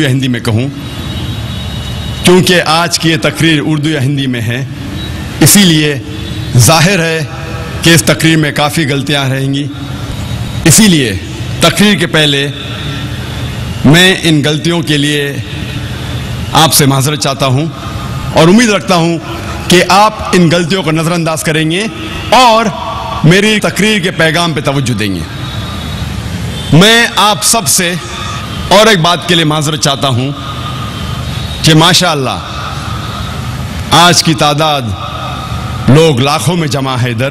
یا ہندی میں کہوں، کیونکہ آج کی یہ تقریر اردو یا ہندی میں ہے، اسی لیے ظاہر ہے کہ اس تقریر میں کافی غلطیاں رہیں گی۔ اسی لیے تقریر کے پہلے میں ان غلطیوں کے لیے آپ سے معذرت چاہتا ہوں اور امید رکھتا ہوں کہ آپ ان غلطیوں کو نظر انداز کریں گے اور میری تقریر کے پیغام پہ توجہ دیں گے۔ میں آپ سب سے اور ایک بات کے لیے معذرت چاہتا ہوں کہ ماشاء اللہ آج کی تعداد لوگ لاکھوں میں جمع ہے ادھر۔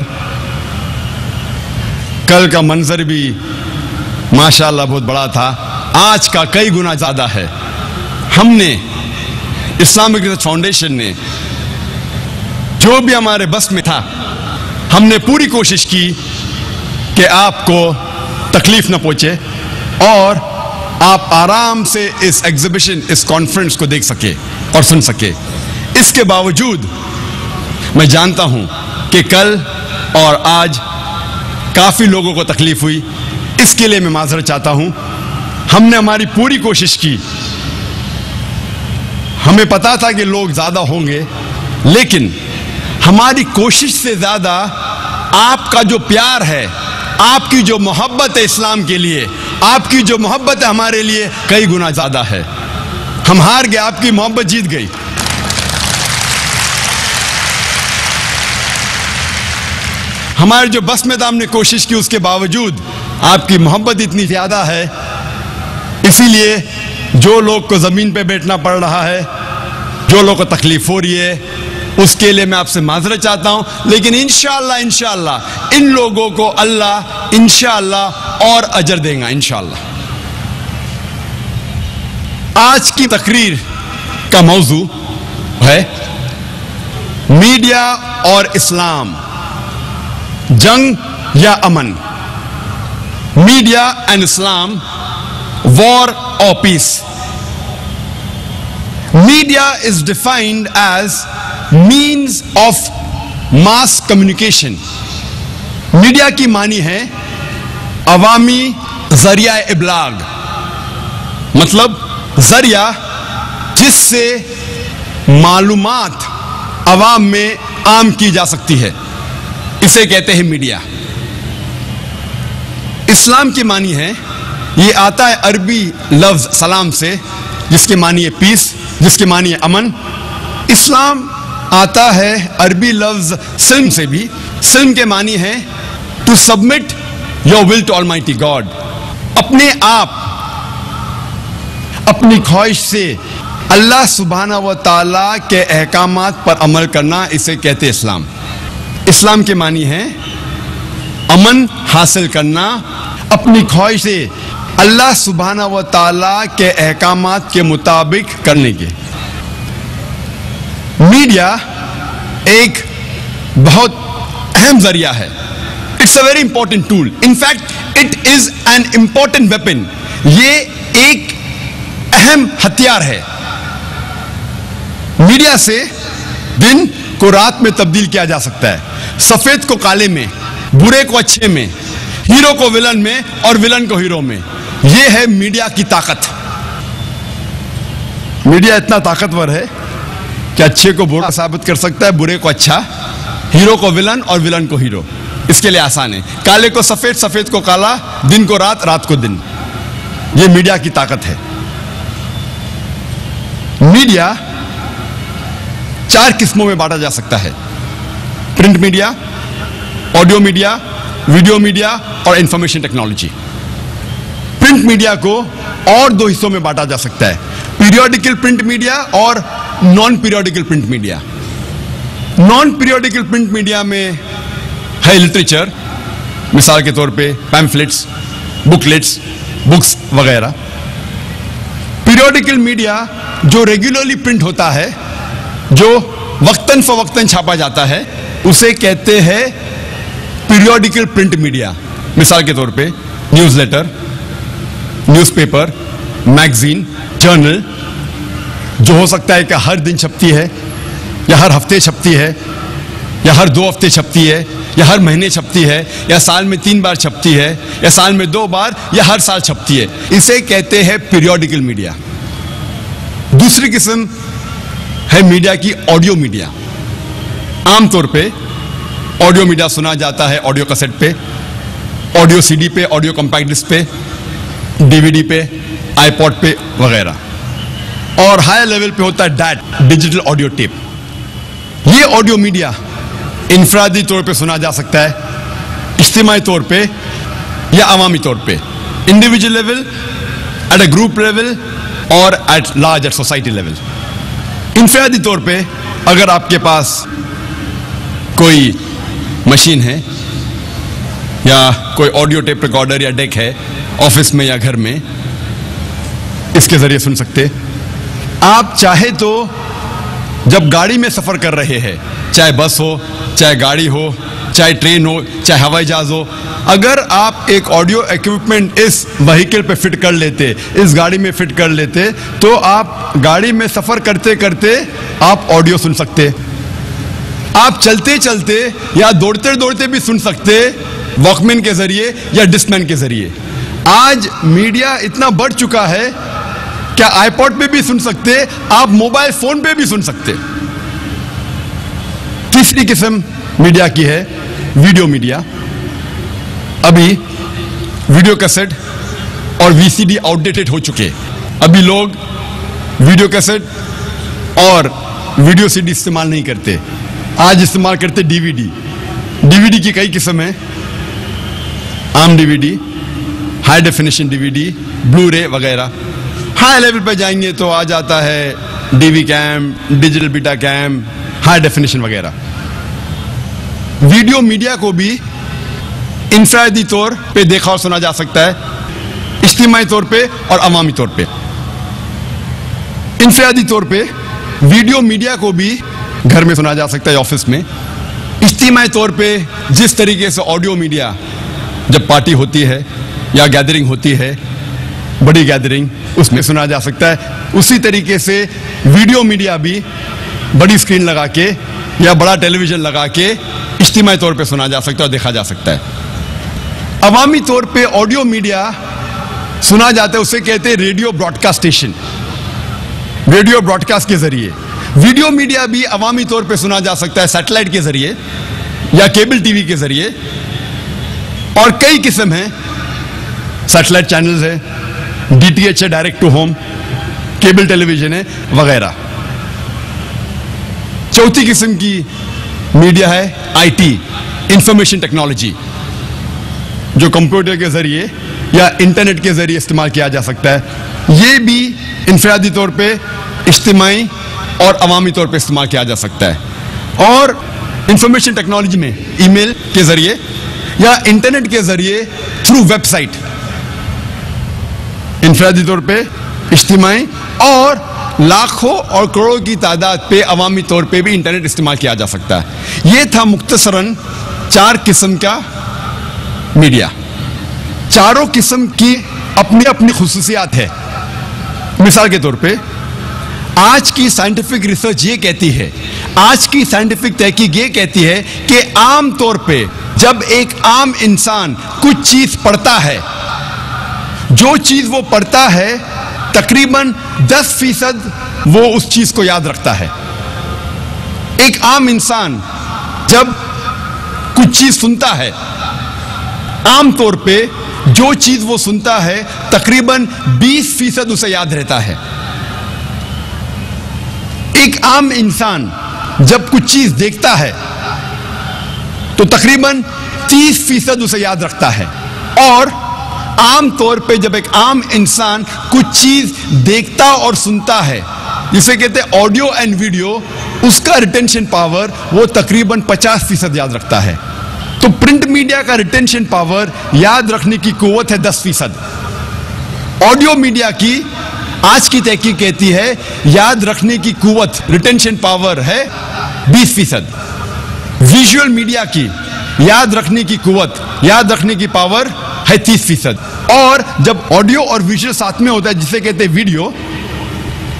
کل کا منظر بھی ماشاء اللہ بہت بڑا تھا۔ آج کا کئی گنا زیادہ ہے۔ ہم نے، اسلامک ریسرچ فاؤنڈیشن نے، جو بھی ہمارے بس میں تھا، ہم نے پوری کوشش کی کہ آپ کو تکلیف نہ پہنچے اور آپ آرام سے اس ایگزیبیشن اس کانفرنس کو دیکھ سکے اور سن سکے۔ اس کے باوجود میں جانتا ہوں کہ کل اور آج کافی لوگوں کو تکلیف ہوئی۔ اس کے لیے میں معذرت چاہتا ہوں۔ ہم نے ہماری پوری کوشش کی۔ ہمیں پتا تھا کہ لوگ زیادہ ہوں گے، لیکن ہماری کوشش سے زیادہ آپ کا جو پیار ہے، آپ کی جو محبت ہے اسلام کے لیے آپ کی جو محبت ہے ہمارے لیے کئی گنا زیادہ ہے۔ ہم ہار گئے، آپ کی محبت جیت گئی۔ ہمارے جو بس میں تھا ہم نے کوشش کی، اس کے باوجود آپ کی محبت اتنی زیادہ ہے۔ اسی لیے جو لوگ کو زمین پہ بیٹھنا پڑ رہا ہے، جو لوگ کو تکلیف ہو رہی ہے، اس کے لیے میں آپ سے معذرت چاہتا ہوں۔ لیکن انشاءاللہ انشاءاللہ، ان لوگوں کو اللہ انشاءاللہ اور اجر دیں گا انشاءاللہ۔ آج کی تقریر کا موضوع ہے میڈیا اور اسلام، جنگ یا امن۔ میڈیا اینڈ اسلام وار اور peace media is defined as means of mass communication media کی معنی ہے عوامی ذریعہ ابلاغ۔ مطلب ذریعہ جس سے معلومات عوام میں عام کی جا سکتی ہے۔ اسے کہتے ہیں میڈیا۔ اسلام کی معنی ہے یہ آتا ہے عربی لفظ سلام سے، جس کے معنی ہے پیس جس کے معنی ہے امن۔ اسلام آتا ہے عربی لفظ سلم سے بھی۔ سلم کے معنی ہے to submit your will to all mighty God اپنے آپ، اپنی خواہش سے اللہ سبحانہ و تعالی کے احکامات پر عمل کرنا، اسے کہتے اسلام۔ اسلام کے معنی ہے امن حاصل کرنا، اپنی خواہش سے اللہ سبحانہ و تعالی کے احکامات کے مطابق کرنے کے۔ میڈیا ایک بہت اہم ذریعہ ہے۔ It's a very important tool in fact it is an important weapon یہ ایک اہم ہتھیار ہے۔ میڈیا سے دن کو رات میں تبدیل کیا جا سکتا ہے۔ سفید کو کالے میں، برے کو اچھے میں، ہیرو کو ولن میں اور ولن کو ہیرو میں۔ یہ ہے میڈیا کی طاقت۔ میڈیا اتنا طاقتور ہے کہ اچھے کو برا ثابت کر سکتا ہے، برے کو اچھا ہیرو کو ولن اور ولن کو ہیرو۔ اس کے لیے آسان ہے۔ کالے کو سفید سفید کو کالا، دن کو رات رات کو دن۔ یہ میڈیا کی طاقت ہے۔ میڈیا چار قسموں میں بانٹا جا سکتا ہے۔ Print media, audio media, video media اور انفارمیشن ٹیکنالوجی۔ پرنٹ میڈیا کو اور دو حصوں میں بانٹا جا سکتا ہے۔ پیریوڈیکل پرنٹ میڈیا اور non periodical print media. Non periodical print media میں ہے لٹریچر مثال کے طور پہ پیمفلٹس بکلیٹس بکس وغیرہ پیریوڈیکل میڈیا جو ریگولرلی پرنٹ ہوتا ہے جو وقتاً فوقتاً چھاپا جاتا ہے اسے کہتے ہیں پیریوڈیکل پرنٹ میڈیا مثال کے طور پہ newsletter newspaper magazine journal جو ہو سکتا ہے کہ ہر دن چھپتی ہے یا ہر ہفتے چھپتی ہے یا ہر دو ہفتے چھپتی ہے یا ہر مہینے چھپتی ہے، یا سال میں تین بار چھپتی ہے، یا سال میں دو بار، یا ہر سال چھپتی ہے۔ اسے کہتے ہیں پیریوڈیکل میڈیا دوسری قسم ہے میڈیا کی آڈیو میڈیا عام طور پہ آڈیو میڈیا سنا جاتا ہے آڈیو کسٹ پہ آڈیو سی ڈی پہ آڈیو کمپیکٹ ڈسک پہ ڈی وی ڈی پہ آئی پوڈ پہ وغیرہ۔ اور ہائی لیول پہ ہوتا ہے ڈیٹ ڈیجیٹل آڈیو ٹیپ یہ آڈیو میڈیا انفرادی طور پہ سنا جا سکتا ہے، اجتماعی طور پہ یا عوامی طور پہ۔ Individual level at a group level اور at large at society level انفرادی طور پہ اگر آپ کے پاس کوئی مشین ہے یا کوئی آڈیو ٹیپ ریکارڈر یا ڈیک ہے آفس میں یا گھر میں، اس کے ذریعے سن سکتے۔ آپ چاہے تو جب گاڑی میں سفر کر رہے ہیں، چاہے بس ہو چاہے گاڑی ہو، چاہے ٹرین ہو، چاہے ہوائی جہاز ہو، اگر آپ ایک آڈیو ایکوپمنٹ اس وہیکل پہ فٹ کر لیتے، اس گاڑی میں فٹ کر لیتے، تو آپ گاڑی میں سفر کرتے کرتے آپ آڈیو سن سکتے۔ آپ چلتے چلتے یا دوڑتے دوڑتے بھی سن سکتے واکمین کے ذریعے یا ڈسمین کے ذریعے۔ آج میڈیا اتنا بڑھ چکا ہے، کیا آئی پوڈ پہ بھی سن سکتے، آپ موبائل فون پہ بھی سن سکتے۔ تیسری قسم میڈیا کی ہے، ویڈیو میڈیا۔ ابھی ویڈیو کیسٹ اور V C D outdated ہو چکے۔ ابھی لوگ ویڈیو کیسٹ اور ویڈیو سی ڈی استعمال نہیں کرتے۔ آج استعمال کرتے D V D. D V D کی کئی قسم ہیں۔ عام D V D, high definition D V D, blu ray وغیرہ۔ ہائی لیول پہ جائیں گے تو آ جاتا ہے D V cam, digital betacam, high definition وغیرہ۔ ویڈیو میڈیا کو بھی انفرادی طور پہ دیکھا اور سنا جا سکتا ہے، اجتماعی طور پہ اور عوامی طور پہ۔ انفرادی طور پہ ویڈیو میڈیا کو بھی گھر میں سنا جا سکتا ہے آفس میں۔ اجتماعی طور پہ جس طریقے سے آڈیو میڈیا جب پارٹی ہوتی ہے یا گیدرنگ ہوتی ہے، بڑی گیدرنگ اس میں سنا جا سکتا ہے۔ اسی طریقے سے ویڈیو میڈیا بھی بڑی اسکرین لگا کے یا بڑا ٹیلی ویژن لگا کے اجتماعی طور پہ سنا جا سکتا ہے اور دیکھا جا سکتا ہے۔ عوامی طور پہ آڈیو میڈیا سنا جاتا ہے، اسے کہتے ہیں radio broadcast radio broadcast کے ذریعے۔ ویڈیو میڈیا بھی عوامی طور پہ سنا جا سکتا ہے سیٹلائٹ کے ذریعے یا کیبل ٹی وی کے ذریعے۔ اور کئی قسم ہیں۔ سیٹلائٹ چینلز ہے ڈی ٹی ایچ ہے، direct to home, cable television ہے، وغیرہ۔ چوتھی قسم کی میڈیا ہے، آئی ٹی، انفارمیشن ٹیکنالوجی، جو کمپیوٹر کے ذریعے یا انٹرنیٹ کے ذریعے استعمال کیا جا سکتا ہے۔ یہ بھی انفرادی طور پہ اجتماعی اور عوامی طور پہ استعمال کیا جا سکتا ہے۔ اور انفارمیشن ٹیکنالوجی میں ای میل کے ذریعے یا انٹرنیٹ کے ذریعے تھرو ویب سائٹ۔ انفرادی طور پہ اجتماعی اور لاکھوں اور کروڑوں کی تعداد پہ عوامی طور پہ بھی انٹرنیٹ استعمال کیا جا سکتا ہے۔ یہ تھا مختصراً چار قسم کا میڈیا۔ چاروں قسم کی اپنی اپنی خصوصیات ہے مثال کے طور پہ، آج کی سائنٹیفک ریسرچ یہ کہتی ہے، آج کی سائنٹیفک تحقیق یہ کہتی ہے کہ عام طور پہ جب ایک عام انسان کچھ چیز پڑھتا ہے، جو چیز وہ پڑھتا ہے تقریباً دس فیصد وہ اس چیز کو یاد رکھتا ہے۔ ایک عام انسان جب کچھ چیز سنتا ہے، عام طور پہ جو چیز وہ سنتا ہے، تقریباً بیس فیصد اسے یاد رہتا ہے۔ ایک عام انسان جب کچھ چیز دیکھتا ہے، تو تقریباً تیس فیصد اسے یاد رکھتا ہے۔ اور عام طور پہ جب ایک عام انسان کچھ چیز دیکھتا اور سنتا ہے، جسے کہتے ہیں آڈیو اینڈ ویڈیو اس کا ریٹینشن پاور وہ تقریباً پچاس فیصد یاد رکھتا ہے۔ تو پرنٹ میڈیا کا ریٹینشن پاور یاد رکھنے کی قوت ہے دس فیصد۔ آڈیو میڈیا کی آج کی تحقیق کہتی ہے، یاد رکھنے کی قوت ریٹینشن پاور ہے بیس فیصد۔ ویژل میڈیا کی یاد رکھنے کی قوت، یاد رکھنے کی پاور ہے تیس فیصد۔ اور جب آڈیو اور ویژل ساتھ میں ہوتا ہے، جسے کہتے ہیں ویڈیو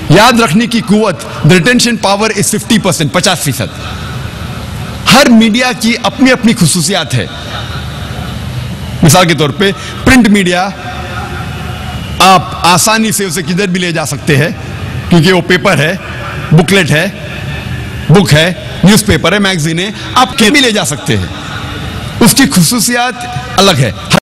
یاد رکھنے کی قوت retention power is fifty percent پچاس فیصد۔ ہر میڈیا کی اپنی اپنی خصوصیات ہے۔ مثال کے طور پہ پرنٹ میڈیا آپ آسانی سے اسے کدھر بھی لے جا سکتے ہیں، کیونکہ وہ پیپر ہے بکلیٹ ہے بک ہے نیوز پیپر ہے میگزین ہے، آپ کے بھی لے جا سکتے ہیں۔ اس کی خصوصیات الگ ہے۔ ہر